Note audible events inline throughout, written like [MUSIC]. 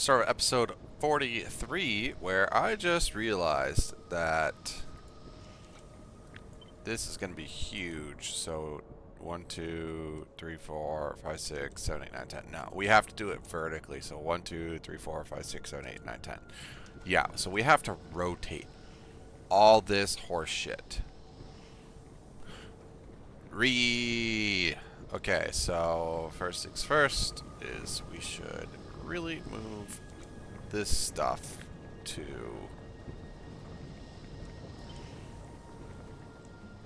start with episode 43, where I just realized that this is going to be huge. So, 1, 2, 3, 4, 5, 6, 7, 8, 9, 10. No, we have to do it vertically. So, 1, 2, 3, 4, 5, 6, 7, 8, 9, 10. Yeah, so we have to rotate all this horse shit. Re. Okay, so first things first is we should really move this stuff to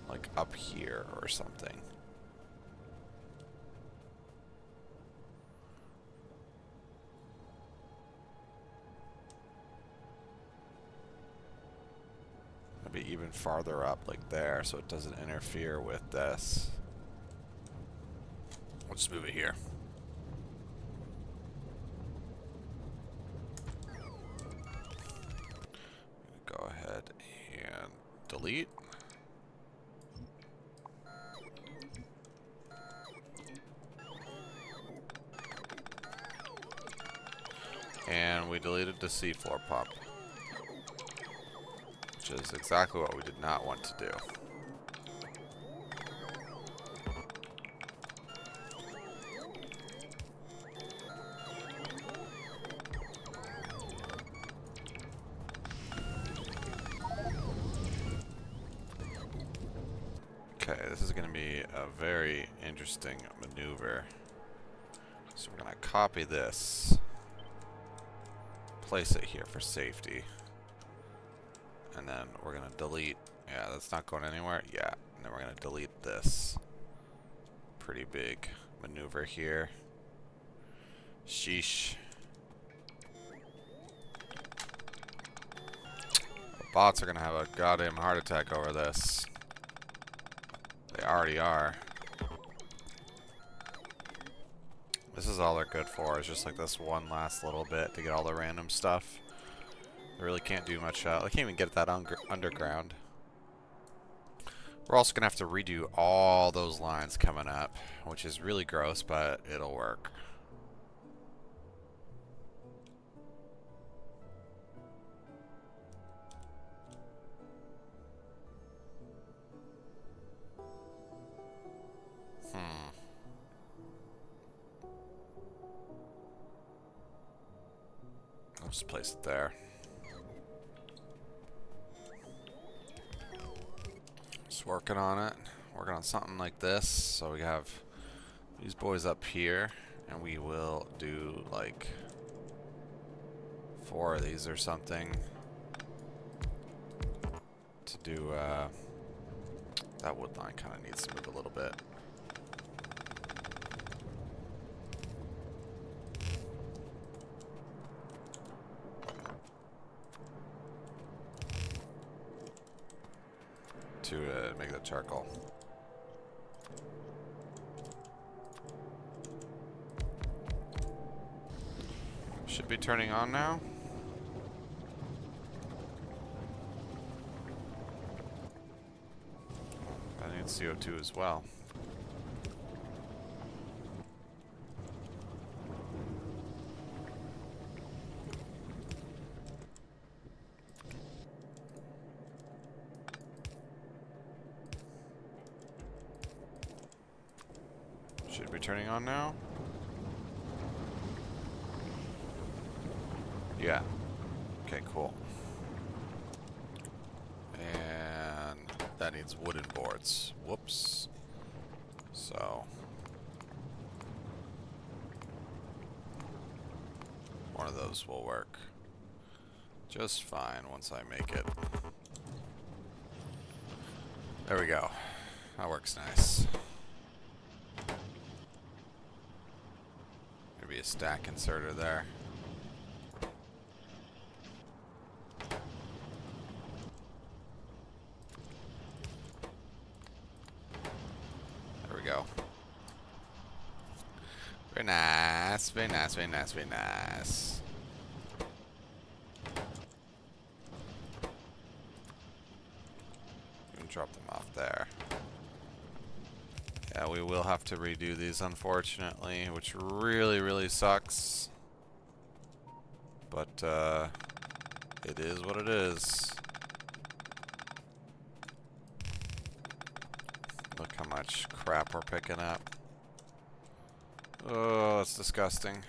like up here or something. Maybe even farther up like there so it doesn't interfere with this. Just move it here. Go ahead and delete. And we deleted the seafloor pump, Which is exactly what we did not want to do. Copy this, place it here for safety, and then we're going to delete, yeah, that's not going anywhere, yeah, and then we're going to delete this. Pretty big maneuver here. Sheesh. The bots are going to have a goddamn heart attack over this. They already are. This is all they're good for, is just like this one last little bit to get all the random stuff. They really can't do much out. They can't even get that underground. We're also going to have to redo all those lines coming up, which is really gross, but it'll work. Just place it there. Just working on it. Working on something like this. So we have these boys up here. And we will do like four of these or something. To do, uh, that wood line kind of needs to move a little bit. To uh, make the charcoal. Should be turning on now. I need CO2 as well. Should be turning on now. Yeah. Okay, cool. And that needs wooden boards. Whoops. So. One of those will work. Just fine once I make it. There we go. That works nice. Maybe a stack inserter there. There we go. Very nice, very nice, very nice, very nice. Even drop them off there. Yeah, we will have to redo these, unfortunately, which really, really sucks. But, uh, it is what it is. Look how much crap we're picking up. Oh, that's disgusting.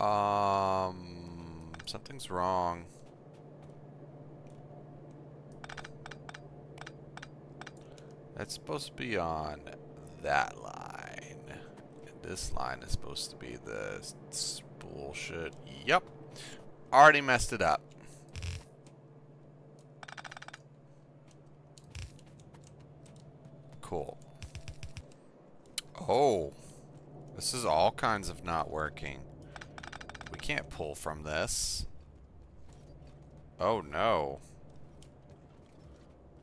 Um, something's wrong. That's supposed to be on that line. And this line is supposed to be the bullshit. Yep. Already messed it up. Cool. Oh. This is all kinds of not working. We can't pull from this. Oh no.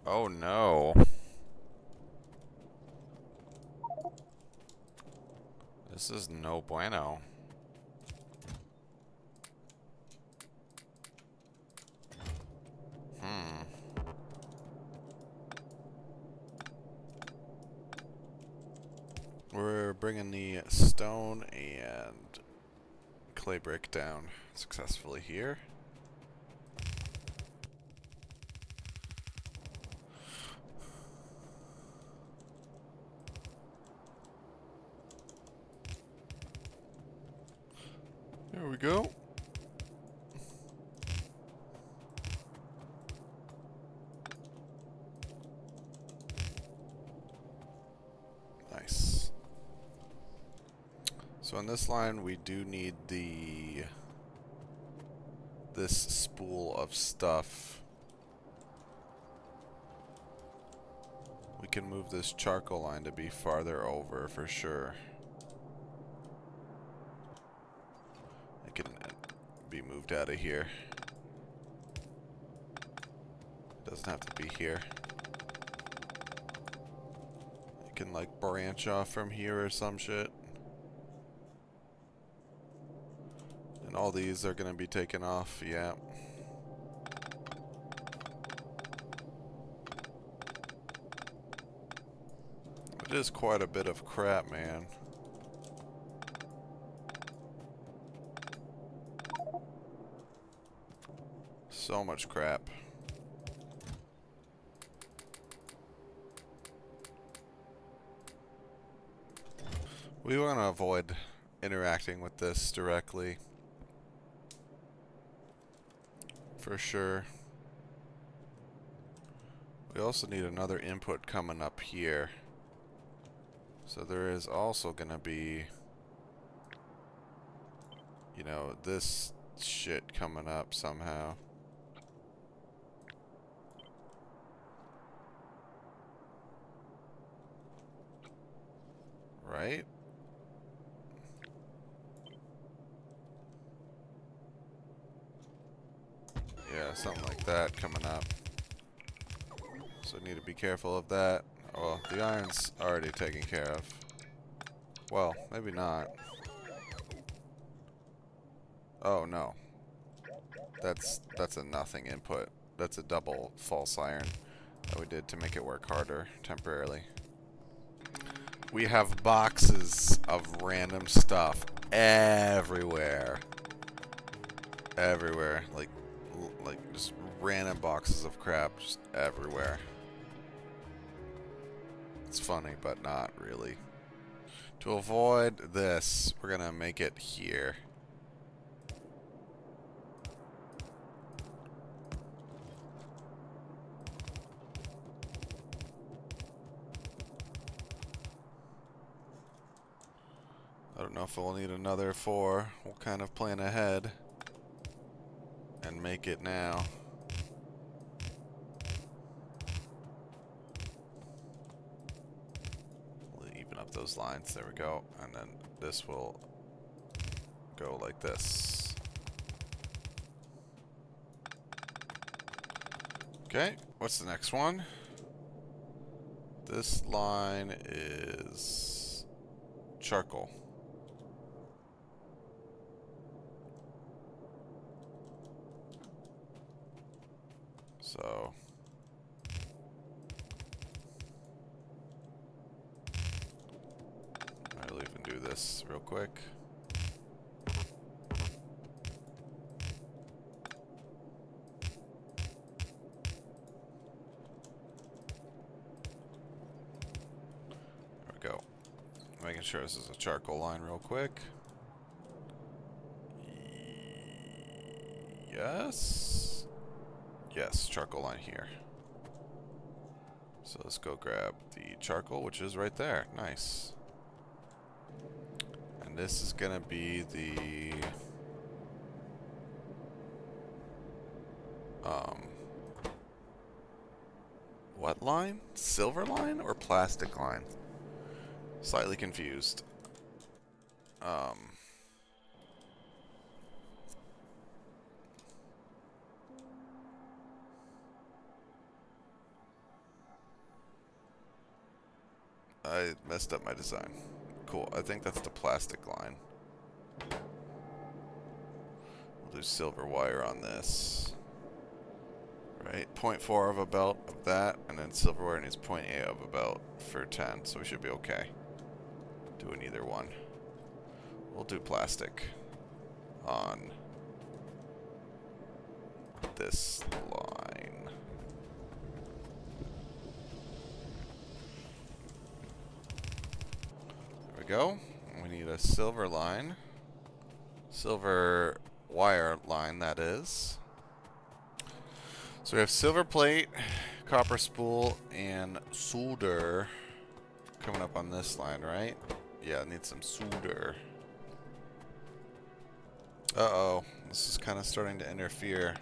Oh no. This is no bueno. Hmm. We're bringing the stone and clay brick down successfully here. There we go. Nice. So on this line, we do need the this spool of stuff. We can move this charcoal line to be farther over for sure. It can be moved out of here. It doesn't have to be here. It can like branch off from here or some shit. And all these are going to be taken off, yeah. It is quite a bit of crap, man. So much crap. We want to avoid interacting with this directly. For sure. We also need another input coming up here. So there is also going to be, you know, this shit coming up somehow. right? Yeah, something like that coming up. So need to be careful of that. Well, the iron's already taken care of. Well, maybe not. Oh, no. That's that's a nothing input. That's a double false iron that we did to make it work harder temporarily. We have boxes of random stuff everywhere. Everywhere. Like, like just random boxes of crap just everywhere. It's funny, but not really. To avoid this, we're gonna make it here. I don't know if we'll need another four. We'll kind of plan ahead and make it now. We'll even up those lines. There we go. And then this will go like this. Okay, what's the next one? This line is charcoal. Make sure this is a charcoal line real quick. Yes. Yes, charcoal line here. So let's go grab the charcoal, which is right there. Nice. And this is going to be the... Um, what line? Silver line or plastic line? Slightly confused. Um, I messed up my design. Cool. I think that's the plastic line. We'll do silver wire on this. Right, 0.4 of a belt of that, and then silver wire needs 0.8 of a belt for 10, so we should be okay. Doing either one. We'll do plastic on this line. There we go. We need a silver line. Silver wire line, that is. So we have silver plate, copper spool, and solder coming up on this line, right? Yeah, I need some solder. Uh-oh. This is kind of starting to interfere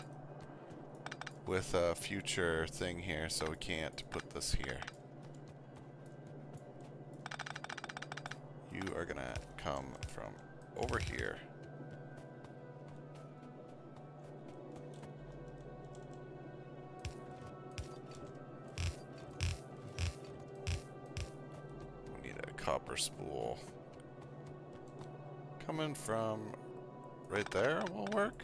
with a future thing here, so we can't put this here. You are going to come from over here. Spool. Coming from right there will work.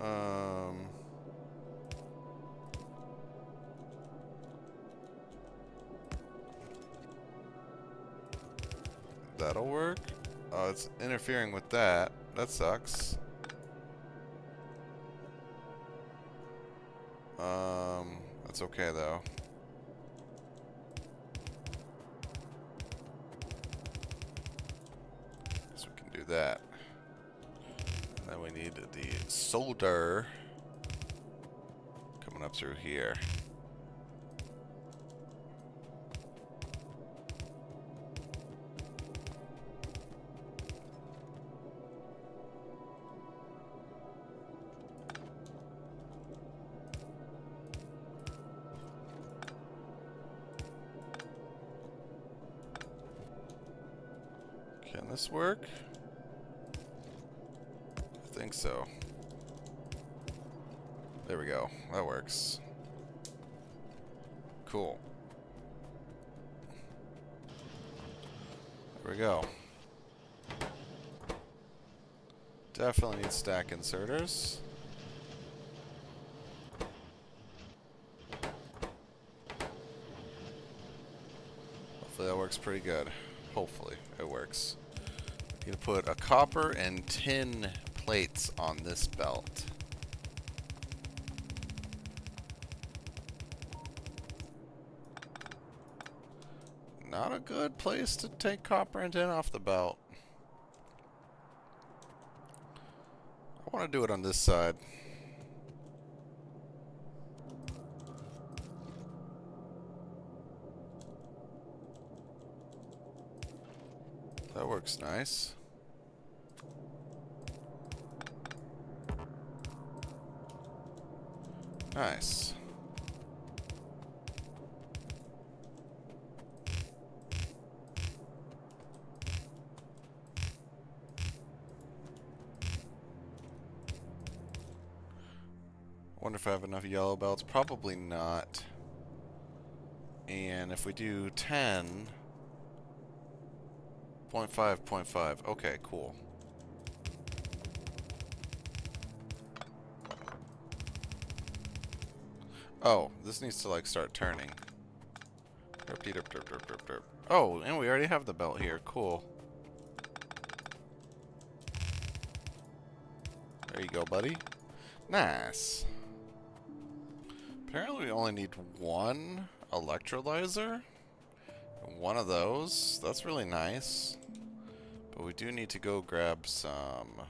Um... That'll work. Oh, it's interfering with that. That sucks. Um, that's okay though. So we can do that. And then we need the solder coming up through here. Work? I think so. There we go. That works. Cool. There we go. Definitely need stack inserters. Hopefully that works pretty good. Hopefully it works. You put a copper and tin plates on this belt. Not a good place to take copper and tin off the belt. I want to do it on this side. Works nice. Nice. wonder if I have enough yellow belts. Probably not. And if we do 10... 0.5, 0.5. Okay, cool. Oh, this needs to like start turning. Oh, and we already have the belt here. Cool. There you go, buddy. Nice. Apparently we only need one electrolyzer. One of those. That's really nice. But we do need to go grab some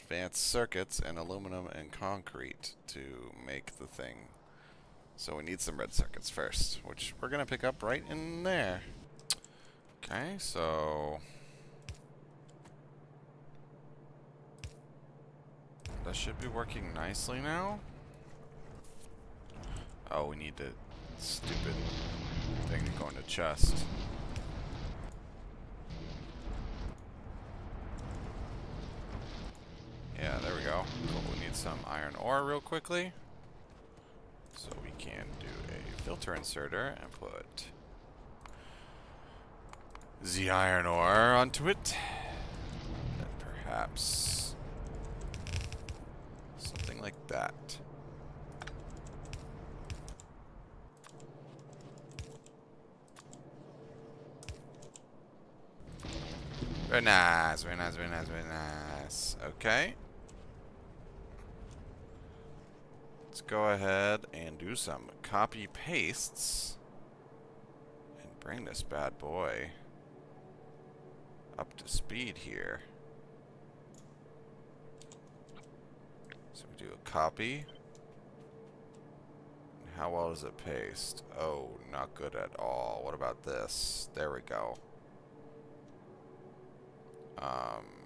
advanced circuits and aluminum and concrete to make the thing. So we need some red circuits first, which we're going to pick up right in there. Okay, so... That should be working nicely now. Oh, we need the stupid thing to go in the chest. Yeah, there we go. Cool. We need some iron ore real quickly. So we can do a filter inserter and put the iron ore onto it. And perhaps something like that. Very nice, very nice, very nice, very nice. Okay. Let's go ahead and do some copy pastes and bring this bad boy up to speed here. So we do a copy. How well does it paste? Oh, not good at all. What about this? There we go. Um,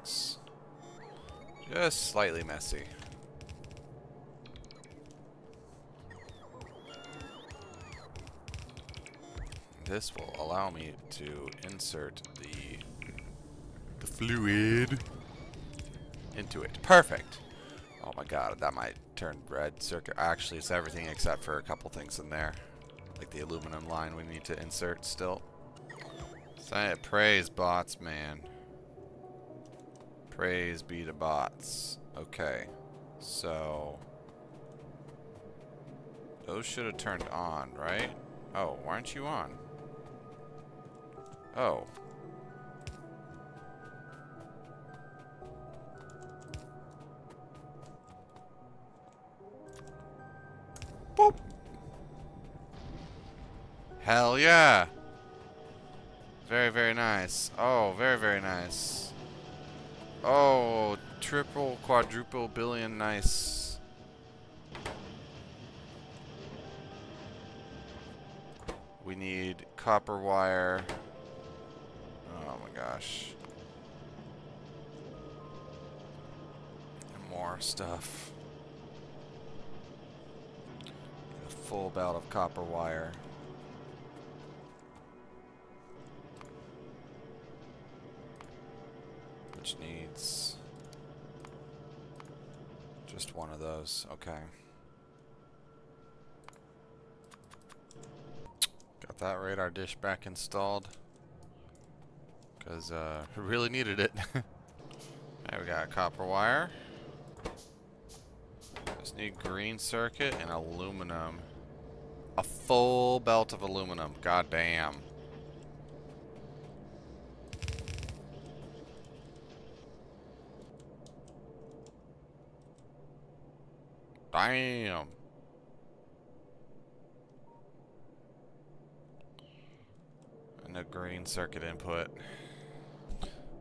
works. Just slightly messy. This will allow me to insert the the fluid into it. Perfect. Oh my god, that might turn red circuit. Actually, it's everything except for a couple things in there. Like the aluminum line we need to insert still. Say praise bots, man. Praise be to bots. Okay. So... Those should have turned on, right? Oh, why aren't you on? Oh. Boop. Hell yeah. Very, very nice. Oh, very, very nice. Oh, triple, quadruple, billion nice. We need copper wire. Oh my gosh. And more stuff. A full belt of copper wire. One of those. Okay. Got that radar dish back installed. Because uh, we [LAUGHS] really needed it. [LAUGHS] We got copper wire. Just need green circuit and aluminum. A full belt of aluminum. God damn. Damn. And a green circuit input.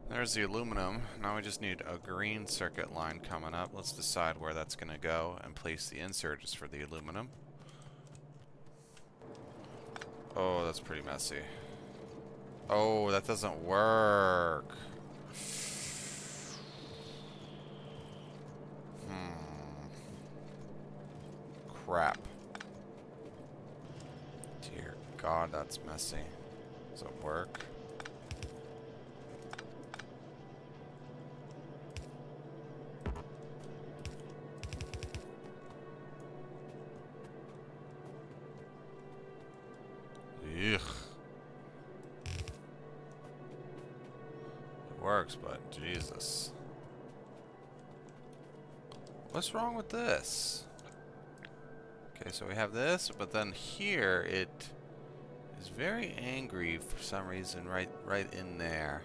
There's the aluminum. Now we just need a green circuit line coming up. Let's decide where that's going to go and place the inserters for the aluminum. Oh, that's pretty messy. Oh, that doesn't work. crap. Dear God, that's messy. Does it work? Ugh. It works, but Jesus. What's wrong with this? Okay, so we have this, but then here it very angry for some reason right right in there.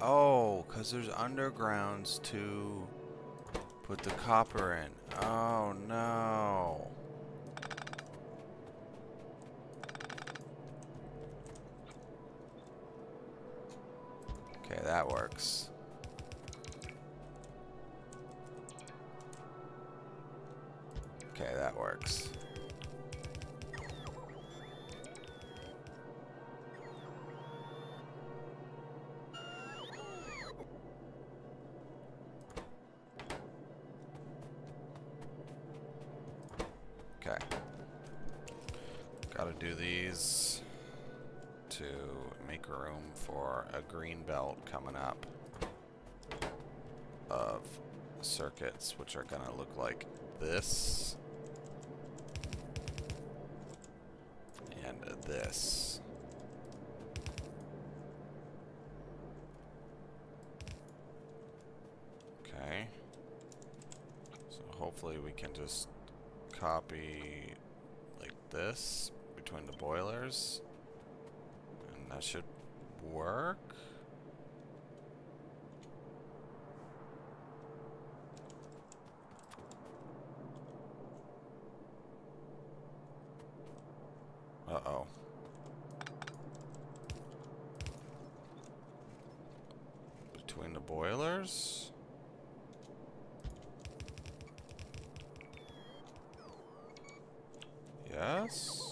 Oh, because there's undergrounds to put the copper in. Oh, no. Okay, that works. Gotta do these to make room for a green belt coming up of circuits, which are gonna look like this. And this. Okay. So hopefully we can just copy like this between the boilers. And that should work. Uh-oh. Between the boilers? Yes?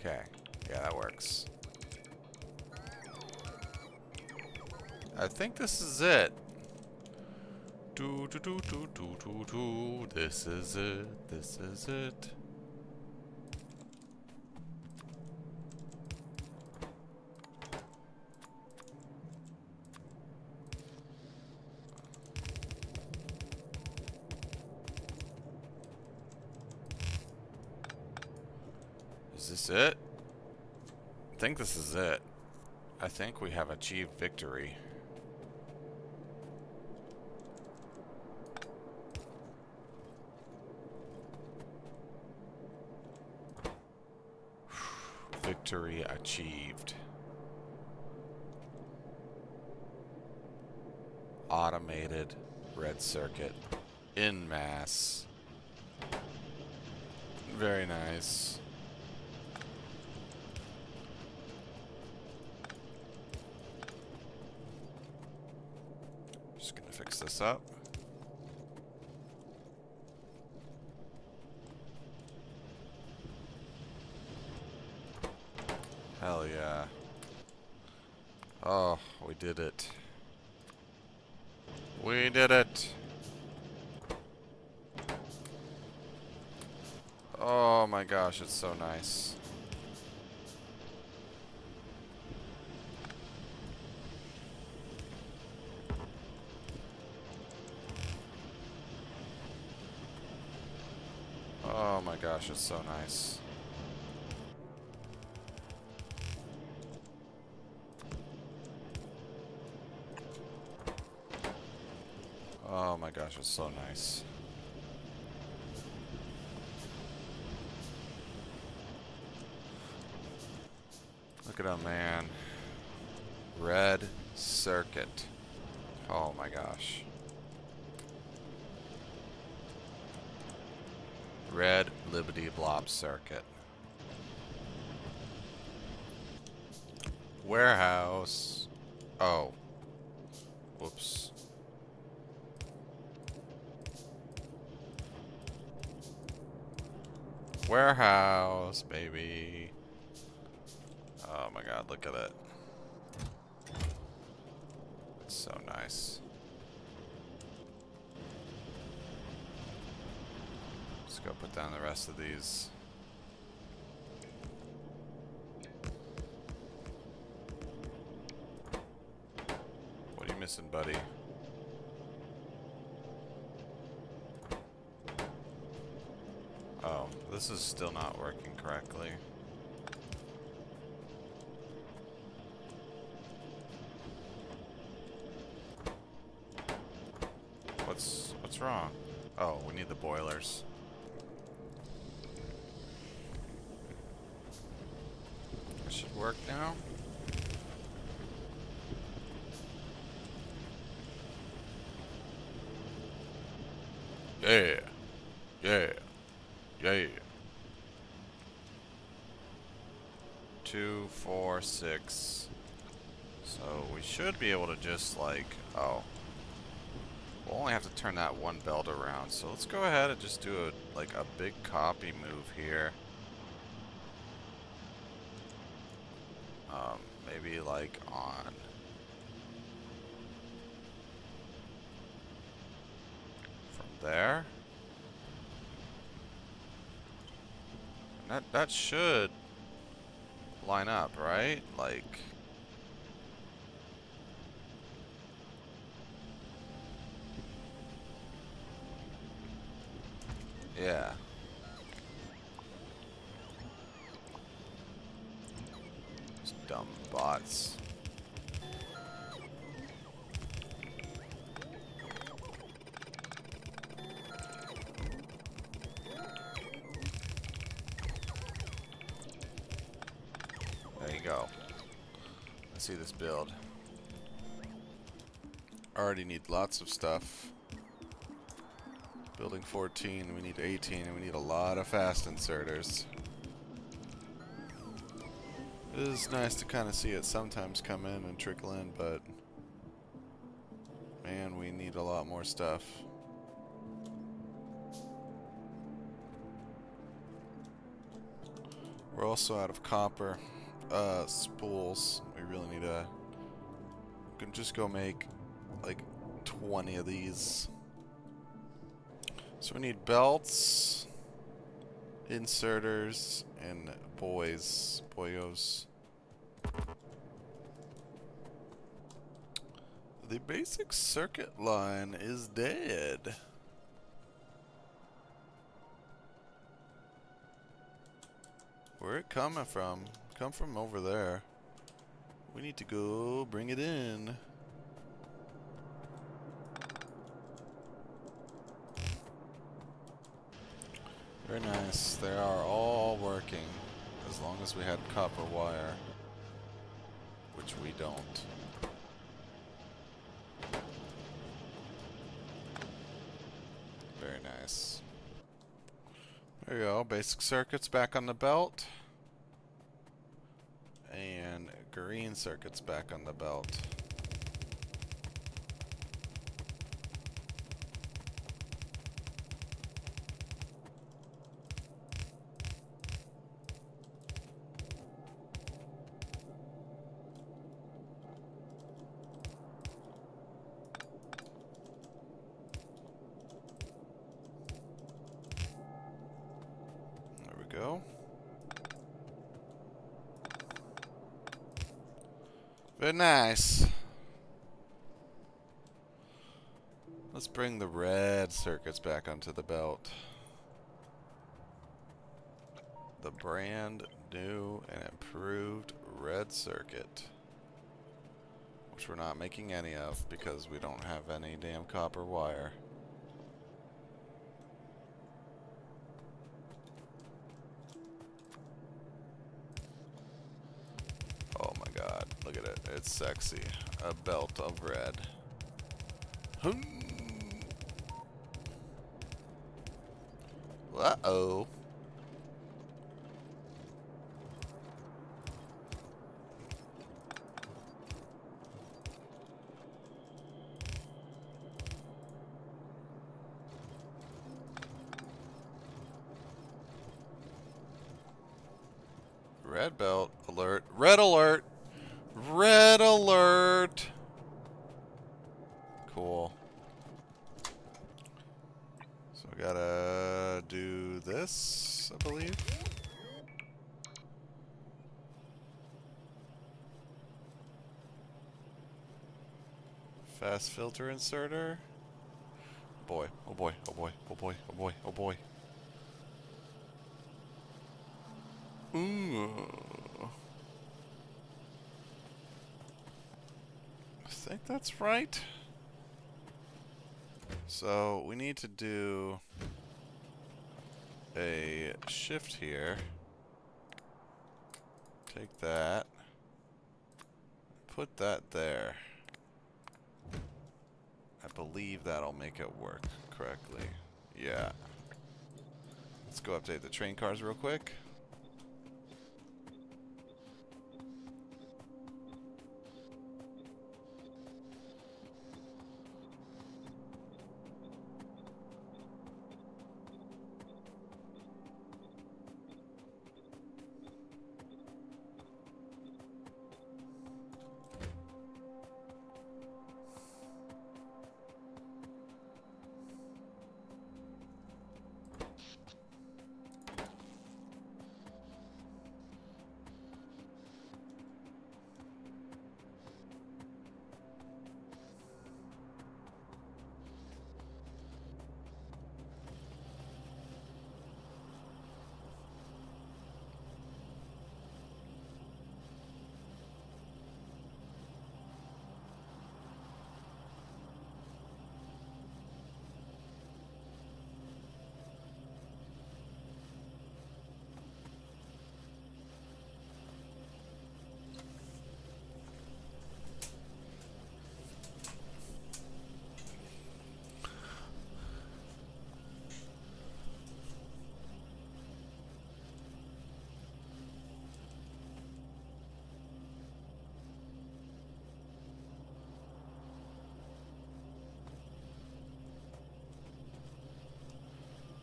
Okay. Yeah, that works. I think this is it. Do do do do do do do. This is it. This is it. Is this it? I think this is it. I think we have achieved victory. [SIGHS] victory achieved. Automated red circuit in mass. Very nice. Just gonna fix this up. Hell yeah. Oh, we did it. We did it. Oh my gosh, it's so nice. It's so nice. Oh my gosh, it's so nice. Look at him, man. Red circuit. Oh my gosh. Red Liberty Blob circuit. Warehouse. Oh. Whoops. Warehouse, baby. Oh my god, look at it. It's so nice. Let's go put down the rest of these. What are you missing, buddy? Oh, this is still not working correctly. What's what's wrong? Oh, we need the boilers. It should work now. Yeah. Yeah. Yeah. Two, four, six. So we should be able to just like, oh. We'll only have to turn that one belt around. So let's go ahead and just do a like a big copy move here. Um, maybe like on from there. That that should line up, right? Like Yeah. Go. Let's see this build. Already need lots of stuff. Building 14, we need 18, and we need a lot of fast inserters. It is nice to kind of see it sometimes come in and trickle in, but man, we need a lot more stuff. We're also out of copper uh, spools. We really need to. We can just go make like 20 of these. So we need belts, inserters, and boys, boyos. The basic circuit line is dead. Where it coming from? Come from over there. We need to go bring it in. Very nice. They are all working as long as we had copper wire, which we don't. Very nice. There you go. Basic circuits back on the belt. And green circuits back on the belt. There we go. Very nice. Let's bring the red circuits back onto the belt. The brand new and improved red circuit. Which we're not making any of because we don't have any damn copper wire. Oh my god, look at it. It's sexy. A belt of red. Hmm. Uh-oh. Red belt alert. Red alert. Red alert. Cool. So we gotta do this, I believe. Fast filter inserter. Oh boy, oh boy, oh boy, oh boy, oh boy, oh boy. Ooh. I think that's right. So we need to do a shift here. Take that. Put that there. Believe that'll make it work correctly. Yeah. Let's go update the train cars real quick.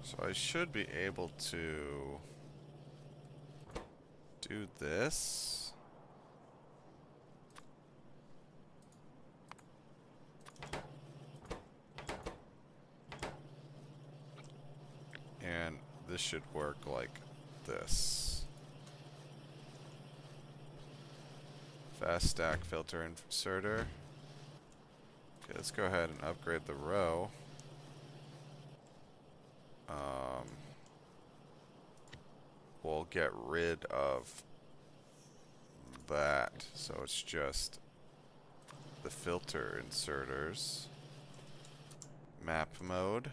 So I should be able to do this. And this should work like this. Fast stack filter inserter. Okay, let's go ahead and upgrade the row. Um, we'll get rid of that. So it's just the filter inserters, map mode,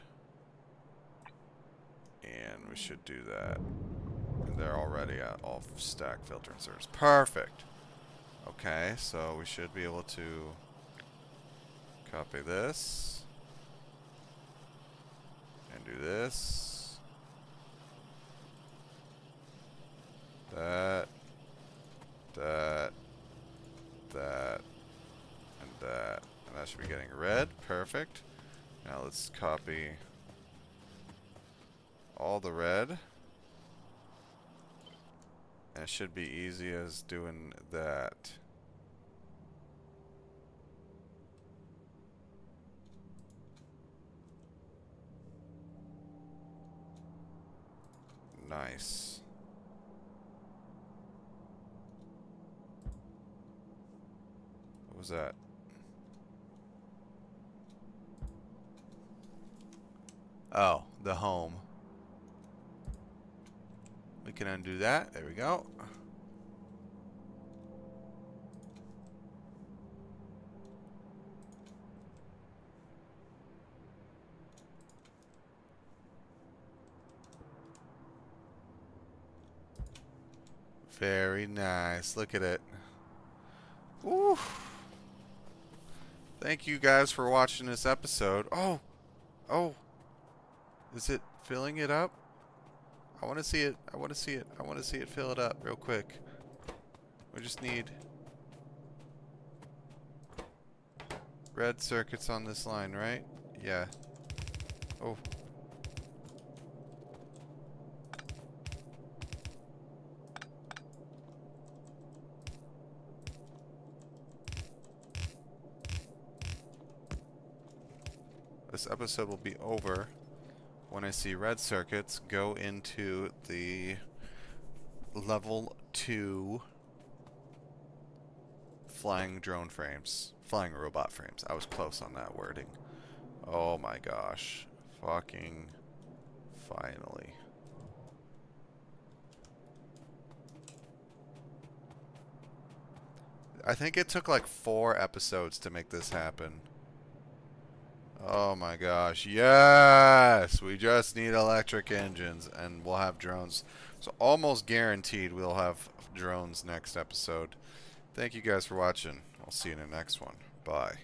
and we should do that. And they're already at all stack filter inserters. Perfect. Okay, so we should be able to copy this this. That. That. That. And that. And that should be getting red. Perfect. Now let's copy all the red. And it should be easy as doing that. Nice. What was that? Oh, the home. We can undo that. There we go. Very nice. Look at it. Ooh. Thank you guys for watching this episode. Oh, oh, is it filling it up? I want to see it. I want to see it. I want to see it fill it up real quick. We just need red circuits on this line, right? Yeah. Oh. this episode will be over when I see red circuits go into the level 2 flying drone frames. Flying robot frames. I was close on that wording. Oh my gosh. Fucking finally. I think it took like four episodes to make this happen. Oh my gosh. Yes! We just need electric engines and we'll have drones. So almost guaranteed we'll have drones next episode. Thank you guys for watching. I'll see you in the next one. Bye.